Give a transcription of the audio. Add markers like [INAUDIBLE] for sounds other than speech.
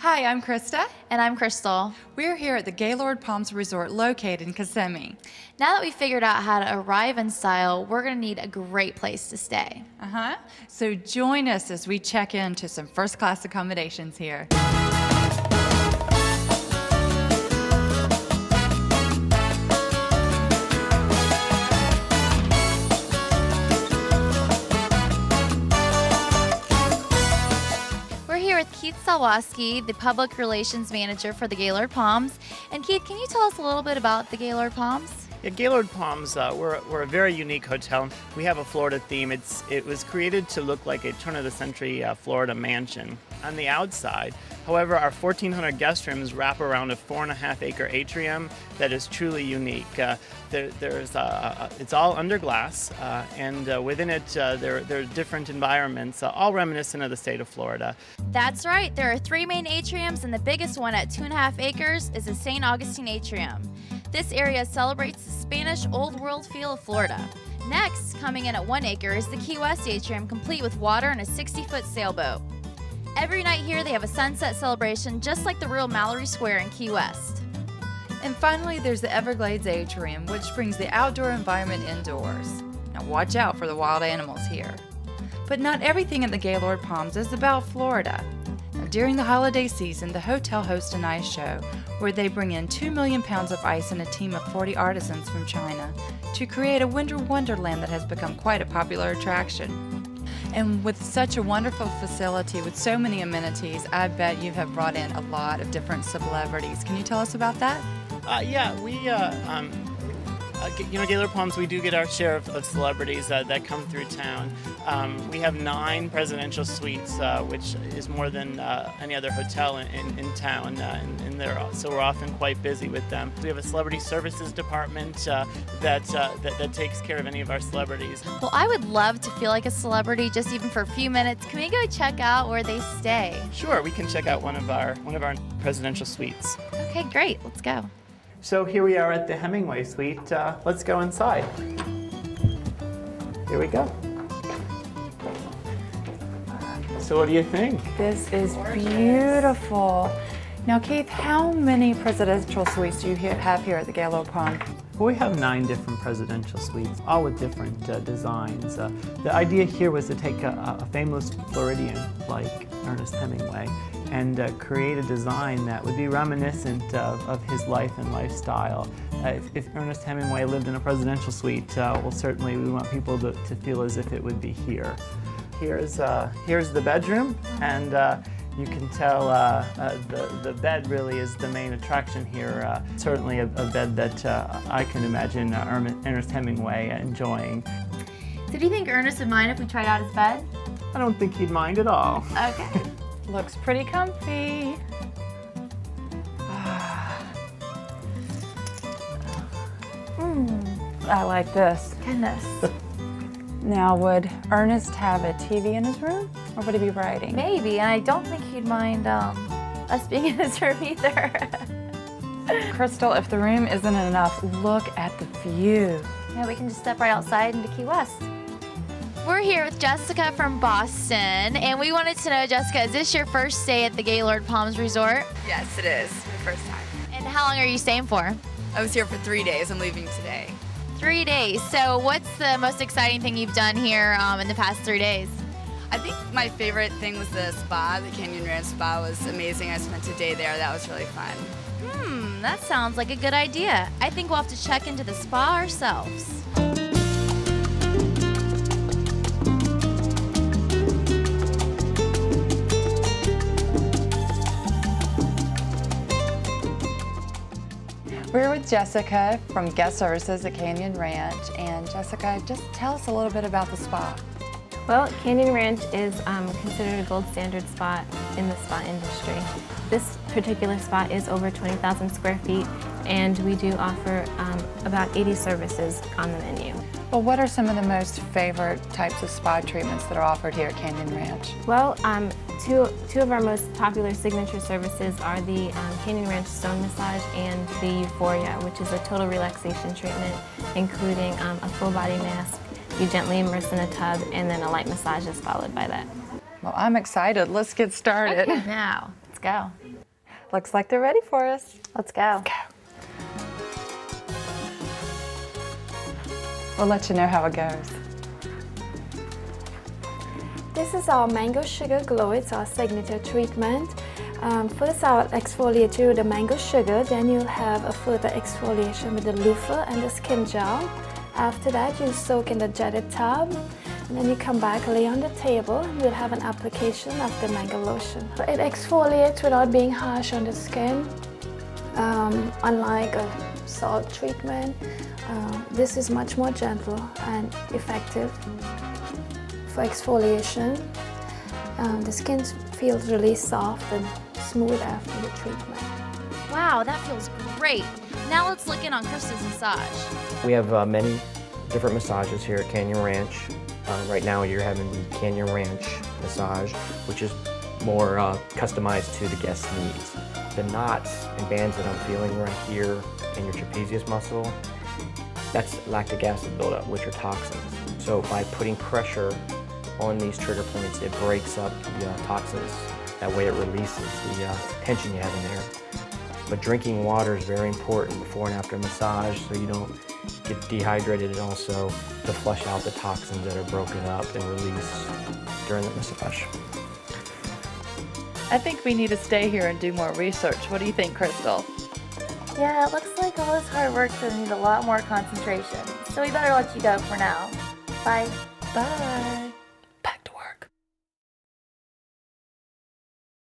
Hi, I'm Krista. And I'm Crystal. We're here at the Gaylord Palms Resort located in Kissimmee. Now that we figured out how to arrive in style, we're going to need a great place to stay. Uh huh. So join us as we check into some first class accommodations here. Keith Salwoski, the Public Relations Manager for the Gaylord Palms. And Keith, can you tell us a little bit about the Gaylord Palms? Yeah, Gaylord Palms, uh, we're, we're a very unique hotel. We have a Florida theme. It's, it was created to look like a turn of the century uh, Florida mansion. On the outside, however, our 1,400 guest rooms wrap around a four and a half acre atrium that is truly unique. Uh, there, there's, uh, uh, it's all under glass, uh, and within it, there, there are different environments, all reminiscent of the state of Florida. That's right. There are three main atriums, and the biggest one at two and a half acres is the St. Augustine Atrium. This area celebrates the Spanish Old World feel of Florida. Next, coming in at one acre, is the Key West Atrium, complete with water and a 60 foot sailboat. Every night here, they have a sunset celebration just like the real Mallory Square in Key West. And finally, there's the Everglades Atrium, which brings the outdoor environment indoors. Now, watch out for the wild animals here. But not everything at the Gaylord Palms is about Florida. During the holiday season, the hotel hosts an ice show where they bring in 2 million pounds of ice and a team of 40 artisans from China to create a winter wonderland that has become quite a popular attraction. And with such a wonderful facility with so many amenities, I bet you have brought in a lot of different celebrities. Can you tell us about that? Uh, yeah, we uh, um, you know, Gaylord Palms, we do get our share of, of celebrities uh, that come through town. Um, we have nine presidential suites, uh, which is more than uh, any other hotel in, in, in town, uh, and, and they're, so we're often quite busy with them. We have a celebrity services department uh, that, that, that takes care of any of our celebrities. Well, I would love to feel like a celebrity, just even for a few minutes. Can we go check out where they stay? Sure, we can check out one of our one of our presidential suites. Okay, great. Let's go. So here we are at the Hemingway Suite. Uh, let's go inside. Here we go. So what do you think? This is beautiful. Now, Keith, how many presidential suites do you have here at the Gaylord Palm? We have nine different presidential suites, all with different uh, designs. Uh, the idea here was to take a, a famous Floridian like Ernest Hemingway and uh, create a design that would be reminiscent of, of his life and lifestyle. Uh, if, if, Ernest Hemingway lived in a presidential suite, uh, well certainly we want people to, to, feel as if it would be here. Here's, uh, here's the bedroom and uh, you can tell uh, the, the bed really is the main attraction here. certainly a, a, bed that I can imagine Ernest Hemingway enjoying. So do you think Ernest would mind if we tried out his bed? I don't think he'd mind at all. Okay. Looks pretty comfy. mm, I like this. Goodness. [LAUGHS] now, would Ernest have a TV in his room, or would he be writing? Maybe, and I don't think he'd mind um, us being in his room either. [LAUGHS] Crystal, if the room isn't enough, look at the view. Yeah, we can just step right outside into Key West. We're here with Jessica from Boston, and we wanted to know, Jessica, is this your first stay at the Gaylord Palms Resort? Yes, it is. My first time. And how long are you staying for? I was here for three days. I'm leaving today. Three days. So, what's the most exciting thing you've done here um, in the past three days? I think my favorite thing was the spa. The Canyon Ranch Spa was amazing. I spent a day there. That was really fun. Hmm, that sounds like a good idea. I think we'll have to check into the spa ourselves. We're with Jessica from Guest Services at Canyon Ranch. And Jessica, just tell us a little bit about the spa. Well, Canyon Ranch is um, considered a gold standard spot in the spa industry. This particular spot is over 20,000 square feet and we do offer um, about 80 services on the menu. Well, what are some of the most favorite types of spa treatments that are offered here at Canyon Ranch? Well, um, two, two of our most popular signature services are the um, Canyon Ranch Stone Massage and the Euphoria, which is a total relaxation treatment, including um, a full body mask. You gently immerse in a tub, and then a light massage is followed by that. Well, I'm excited. Let's get started. Okay, now Let's go. Looks like they're ready for us. Let's go. We'll let you know how it goes. This is our mango sugar glow. It's our signature treatment. Um, first, I'll exfoliate you with the mango sugar. Then you'll have a further exfoliation with the loofah and the skin gel. After that, you soak in the jetted tub. And then you come back, lay on the table, and we'll have an application of the mango lotion. It exfoliates without being harsh on the skin. Um, unlike a salt treatment, um, this is much more gentle and effective for exfoliation. Um, the skin feels really soft and smooth after the treatment. Wow, that feels great. Now let's look in on Krista's massage. We have uh, many different massages here at Canyon Ranch. Uh, right now you're having the Canyon Ranch massage, which is more uh, customized to the guest's needs. The knots and bands that I'm feeling right here in your trapezius muscle, that's lactic acid buildup, which are toxins. So by putting pressure on these trigger points, it breaks up the uh, toxins. That way it releases the uh, tension you have in there. But drinking water is very important before and after massage so you don't get dehydrated and also to flush out the toxins that are broken up and released during the massage. I think we need to stay here and do more research. What do you think, Crystal? Yeah, it looks like all this hard work's gonna need a lot more concentration. So we better let you go for now. Bye. Bye.